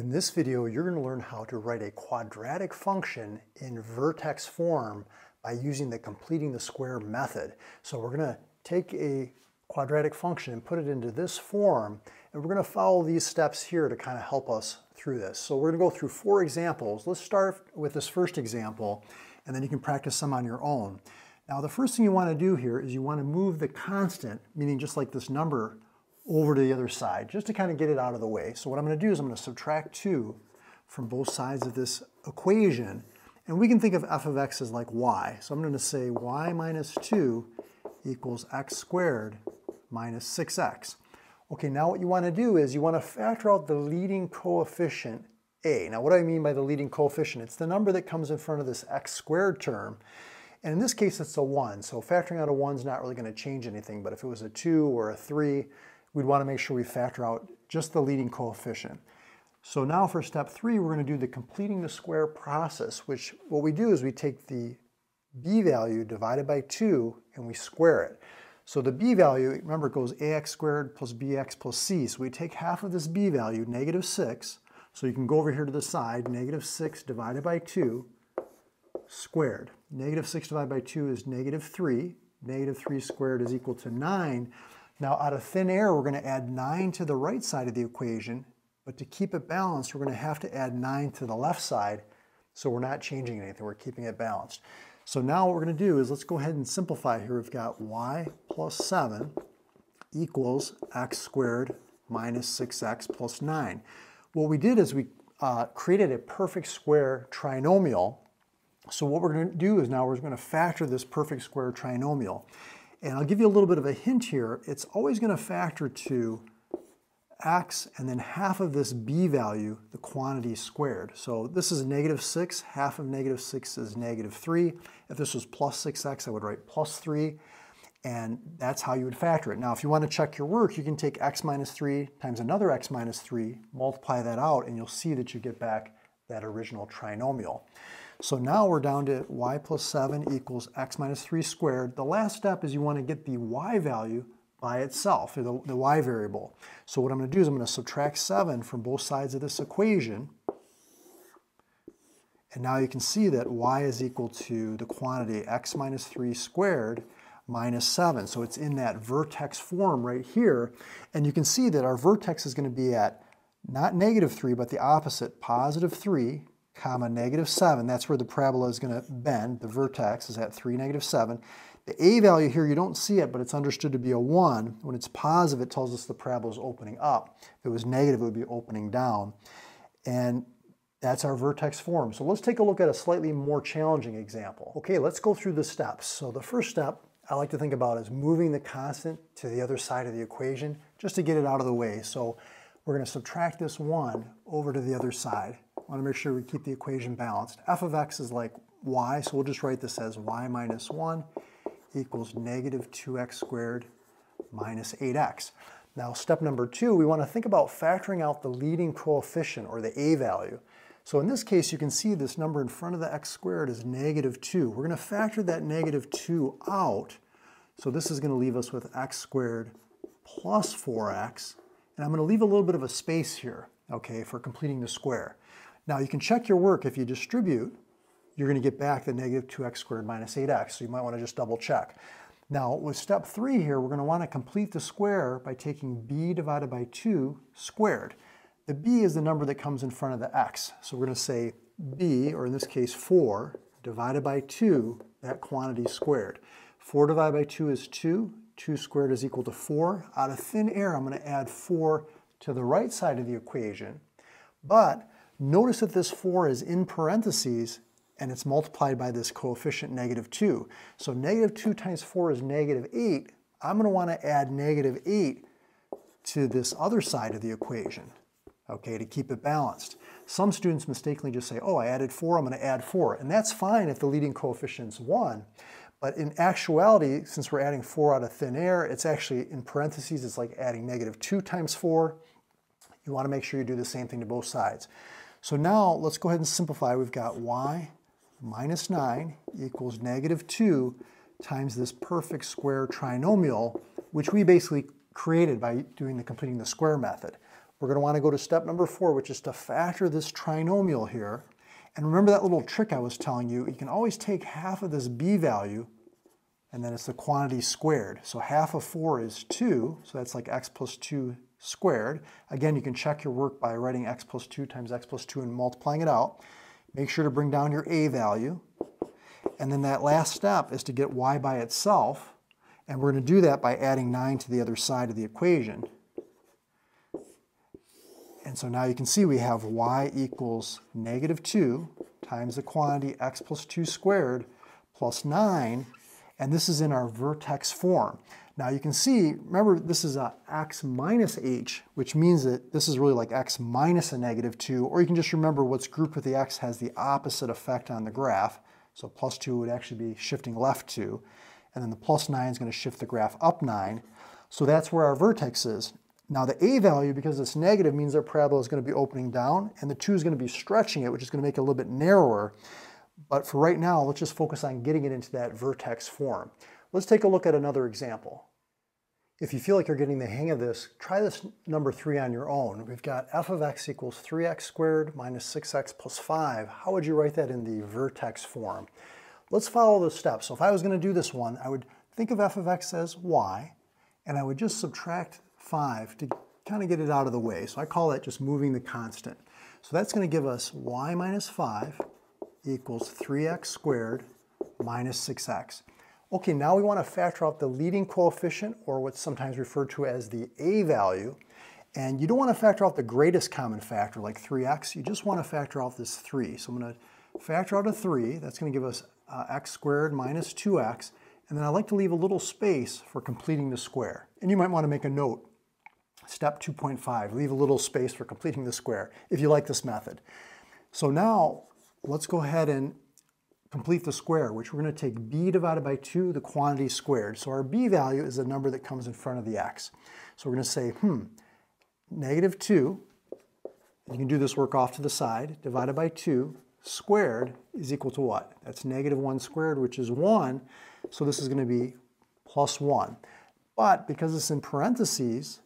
In this video, you're going to learn how to write a quadratic function in vertex form by using the completing the square method. So we're going to take a quadratic function and put it into this form, and we're going to follow these steps here to kind of help us through this. So we're going to go through four examples. Let's start with this first example, and then you can practice some on your own. Now the first thing you want to do here is you want to move the constant, meaning just like this number over to the other side, just to kind of get it out of the way. So what I'm going to do is I'm going to subtract 2 from both sides of this equation, and we can think of f of x as like y. So I'm going to say y minus 2 equals x squared minus 6x. Okay, now what you want to do is you want to factor out the leading coefficient a. Now what do I mean by the leading coefficient? It's the number that comes in front of this x squared term. And in this case, it's a 1. So factoring out a 1 is not really going to change anything. But if it was a 2 or a 3, we'd want to make sure we factor out just the leading coefficient. So now for step three, we're going to do the completing the square process, which what we do is we take the b value divided by 2 and we square it. So the b value, remember it goes ax squared plus bx plus c. So we take half of this b value, negative 6. So you can go over here to the side, negative 6 divided by 2 squared. Negative 6 divided by 2 is negative 3. Negative 3 squared is equal to 9. Now out of thin air, we're going to add 9 to the right side of the equation, but to keep it balanced, we're going to have to add 9 to the left side, so we're not changing anything, we're keeping it balanced. So now what we're going to do is let's go ahead and simplify here. We've got y plus 7 equals x squared minus 6x plus 9. What we did is we uh, created a perfect square trinomial. So what we're going to do is now we're going to factor this perfect square trinomial. And I'll give you a little bit of a hint here. It's always going to factor to x and then half of this b value, the quantity squared. So this is negative 6. Half of negative 6 is negative 3. If this was plus 6x, I would write plus 3. And that's how you would factor it. Now, if you want to check your work, you can take x minus 3 times another x minus 3, multiply that out, and you'll see that you get back that original trinomial. So now we're down to y plus 7 equals x minus 3 squared. The last step is you want to get the y value by itself, the, the y variable. So what I'm going to do is I'm going to subtract 7 from both sides of this equation. And now you can see that y is equal to the quantity x minus 3 squared minus 7. So it's in that vertex form right here. And you can see that our vertex is going to be at not negative 3, but the opposite, positive 3 comma, negative 7. That's where the parabola is going to bend. The vertex is at 3, negative 7. The a value here, you don't see it, but it's understood to be a 1. When it's positive, it tells us the parabola is opening up. If it was negative, it would be opening down. And that's our vertex form. So let's take a look at a slightly more challenging example. Okay, let's go through the steps. So the first step I like to think about is moving the constant to the other side of the equation just to get it out of the way. So we're going to subtract this 1 over to the other side want to make sure we keep the equation balanced. f of x is like y, so we'll just write this as y minus 1 equals negative 2x squared minus 8x. Now step number two, we want to think about factoring out the leading coefficient or the a value. So in this case, you can see this number in front of the x squared is negative 2. We're going to factor that negative 2 out. So this is going to leave us with x squared plus 4x. And I'm going to leave a little bit of a space here, okay, for completing the square. Now you can check your work. If you distribute, you're going to get back the negative 2x squared minus 8x. So you might want to just double check. Now with step three here, we're going to want to complete the square by taking b divided by 2 squared. The b is the number that comes in front of the x. So we're going to say b, or in this case 4, divided by 2, that quantity squared. 4 divided by 2 is 2. 2 squared is equal to 4. Out of thin air, I'm going to add 4 to the right side of the equation. But Notice that this 4 is in parentheses and it's multiplied by this coefficient negative 2. So negative 2 times 4 is negative 8. I'm going to want to add negative 8 to this other side of the equation, okay, to keep it balanced. Some students mistakenly just say, oh, I added 4, I'm going to add 4. And that's fine if the leading coefficient is 1. But in actuality, since we're adding 4 out of thin air, it's actually in parentheses, it's like adding negative 2 times 4. You want to make sure you do the same thing to both sides. So now let's go ahead and simplify. We've got y minus 9 equals negative 2 times this perfect square trinomial, which we basically created by doing the completing the square method. we're going to want to go to step number four, which is to factor this trinomial here. And remember that little trick I was telling you, you can always take half of this b value and then it's the quantity squared. So half of 4 is 2, so that's like x plus 2 squared. Again, you can check your work by writing x plus 2 times x plus 2 and multiplying it out. Make sure to bring down your a value. And then that last step is to get y by itself. And we're going to do that by adding 9 to the other side of the equation. And so now you can see we have y equals negative 2 times the quantity x plus 2 squared plus 9 and this is in our vertex form. Now you can see, remember this is a x minus h, which means that this is really like x minus a negative 2, or you can just remember what's grouped with the x has the opposite effect on the graph. So plus 2 would actually be shifting left 2, and then the plus 9 is going to shift the graph up 9. So that's where our vertex is. Now the a value, because it's negative, means our parabola is going to be opening down, and the 2 is going to be stretching it, which is going to make it a little bit narrower. But for right now, let's just focus on getting it into that vertex form. Let's take a look at another example. If you feel like you're getting the hang of this, try this number three on your own. We've got f of x equals 3x squared minus 6x plus 5. How would you write that in the vertex form? Let's follow the steps. So if I was going to do this one, I would think of f of x as y, and I would just subtract 5 to kind of get it out of the way. So I call that just moving the constant. So that's going to give us y minus 5 equals 3x squared minus 6x. Okay, now we want to factor out the leading coefficient, or what's sometimes referred to as the a value. And you don't want to factor out the greatest common factor, like 3x. You just want to factor out this 3. So I'm going to factor out a 3. That's going to give us uh, x squared minus 2x. And then I like to leave a little space for completing the square. And you might want to make a note. Step 2.5, leave a little space for completing the square, if you like this method. So now let's go ahead and complete the square, which we're going to take b divided by 2, the quantity squared. So our b value is the number that comes in front of the x. So we're going to say, hmm, negative 2, you can do this work off to the side, divided by 2, squared is equal to what? That's negative 1 squared, which is 1. So this is going to be plus 1. But because it's in parentheses,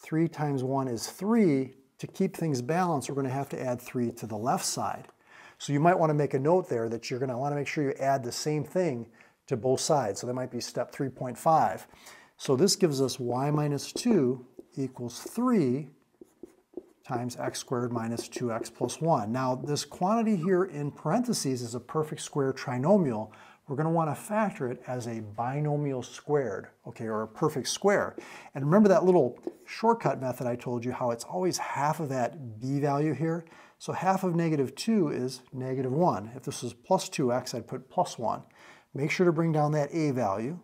3 times 1 is 3. To keep things balanced, we're going to have to add 3 to the left side. So you might want to make a note there that you're going to want to make sure you add the same thing to both sides. So that might be step 3.5. So this gives us y minus 2 equals 3 times x squared minus 2x plus 1. Now this quantity here in parentheses is a perfect square trinomial. We're going to want to factor it as a binomial squared, okay, or a perfect square. And remember that little shortcut method I told you, how it's always half of that b value here? So half of negative 2 is negative 1. If this was plus 2x, I'd put plus 1. Make sure to bring down that a value.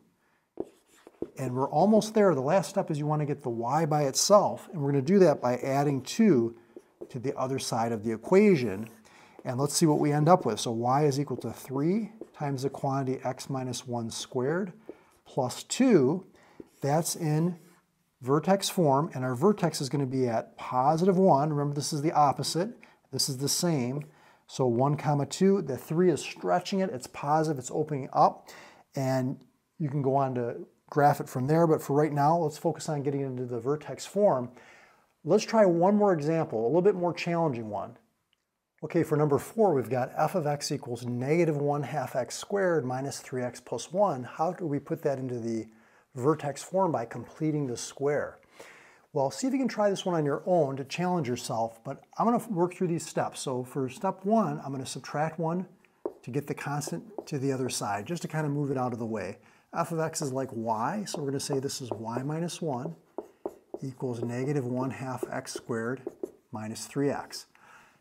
And we're almost there. The last step is you want to get the y by itself. And we're going to do that by adding 2 to the other side of the equation. And let's see what we end up with. So y is equal to 3 times the quantity x minus 1 squared plus 2. That's in vertex form. And our vertex is going to be at positive 1. Remember, this is the opposite. This is the same. So 1 comma 2, the 3 is stretching it. It's positive. It's opening up. And you can go on to graph it from there. But for right now, let's focus on getting into the vertex form. Let's try one more example, a little bit more challenging one. Okay, for number four, we've got f of x equals negative 1 half x squared minus 3x plus 1. How do we put that into the vertex form by completing the square? Well, see if you can try this one on your own to challenge yourself, but I'm gonna work through these steps. So for step one, I'm gonna subtract one to get the constant to the other side, just to kind of move it out of the way. f of x is like y, so we're gonna say this is y minus one equals negative one half x squared minus 3x.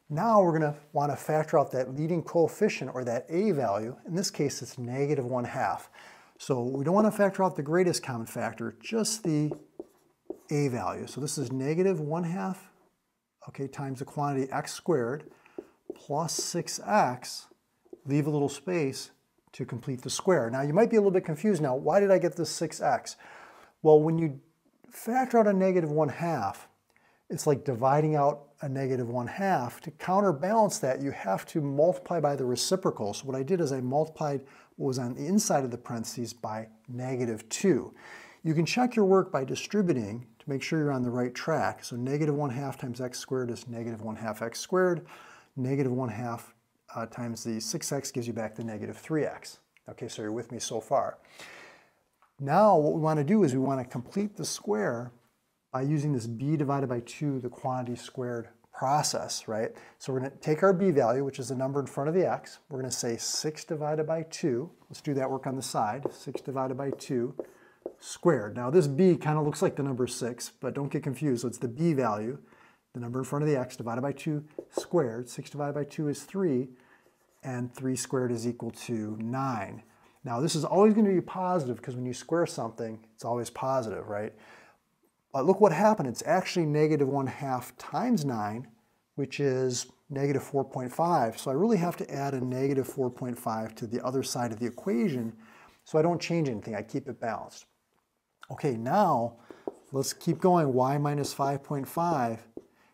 Now we're gonna wanna factor out that leading coefficient or that a value. In this case, it's negative one half. So we don't wanna factor out the greatest common factor, just the a value. So this is negative 1 half, okay, times the quantity x squared plus 6x, leave a little space to complete the square. Now you might be a little bit confused now, why did I get this 6x? Well, when you factor out a negative 1 half, it's like dividing out a negative 1 half. To counterbalance that, you have to multiply by the reciprocal. So what I did is I multiplied what was on the inside of the parentheses by negative 2. You can check your work by distributing to make sure you're on the right track. So negative 1 half times x squared is negative 1 half x squared. Negative 1 half uh, times the 6x gives you back the negative 3x. Okay, so you're with me so far. Now what we want to do is we want to complete the square by using this b divided by 2, the quantity squared process, right? So we're going to take our b value, which is the number in front of the x. We're going to say 6 divided by 2. Let's do that work on the side. 6 divided by 2 squared. Now this b kind of looks like the number 6, but don't get confused. So it's the b value, the number in front of the x, divided by 2 squared. 6 divided by 2 is 3, and 3 squared is equal to 9. Now this is always going to be positive because when you square something, it's always positive, right? But look what happened. It's actually negative 1 half times 9, which is negative 4.5. So I really have to add a negative 4.5 to the other side of the equation so I don't change anything. I keep it balanced. Okay, now let's keep going. y minus 5.5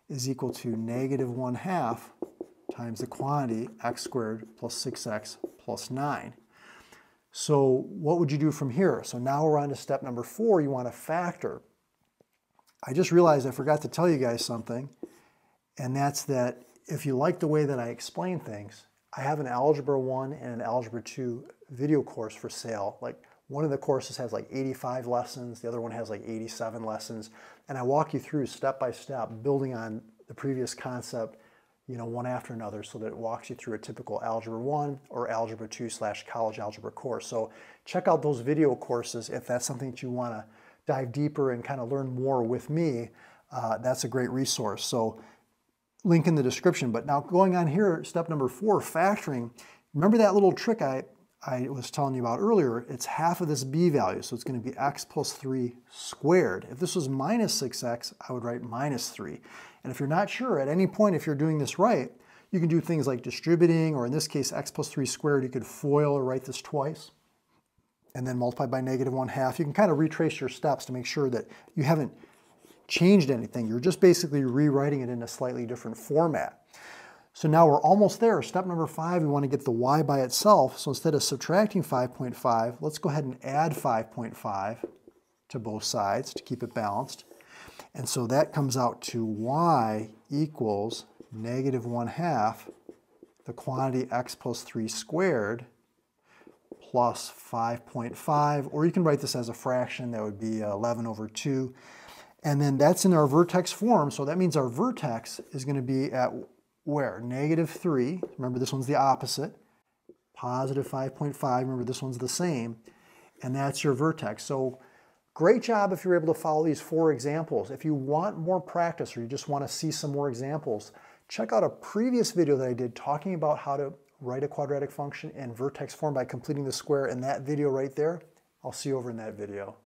is equal to negative 1 half times the quantity x squared plus 6x plus 9. So what would you do from here? So now we're on to step number four. You want to factor. I just realized I forgot to tell you guys something, and that's that if you like the way that I explain things, I have an Algebra 1 and an Algebra 2 video course for sale. Like one of the courses has like 85 lessons, the other one has like 87 lessons, and I walk you through step by step, building on the previous concept, you know, one after another so that it walks you through a typical Algebra 1 or Algebra 2 slash college algebra course. So check out those video courses if that's something that you want to dive deeper and kind of learn more with me, uh, that's a great resource. So link in the description. But now going on here, step number four, factoring. Remember that little trick I, I was telling you about earlier? It's half of this b value, so it's going to be x plus 3 squared. If this was minus 6x, I would write minus 3. And if you're not sure, at any point if you're doing this right, you can do things like distributing, or in this case, x plus 3 squared, you could FOIL or write this twice and then multiply by negative one half. You can kind of retrace your steps to make sure that you haven't changed anything. You're just basically rewriting it in a slightly different format. So now we're almost there. Step number five, we want to get the y by itself. So instead of subtracting 5.5, let's go ahead and add 5.5 to both sides to keep it balanced. And so that comes out to y equals negative 1 half the quantity x plus 3 squared plus 5.5, or you can write this as a fraction, that would be 11 over 2. And then that's in our vertex form, so that means our vertex is going to be at where? Negative 3, remember this one's the opposite, positive 5.5, remember this one's the same, and that's your vertex. So great job if you're able to follow these four examples. If you want more practice or you just want to see some more examples, check out a previous video that I did talking about how to write a quadratic function in vertex form by completing the square in that video right there. I'll see you over in that video.